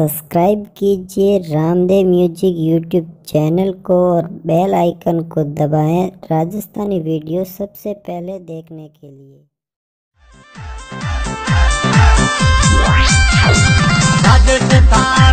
Subscribe कीजिए Ramdev music YouTube channel को और बेल आइकन को दबाएँ राजस्थानी वीडियो सबसे पहले देखने के लिए। राजस्थान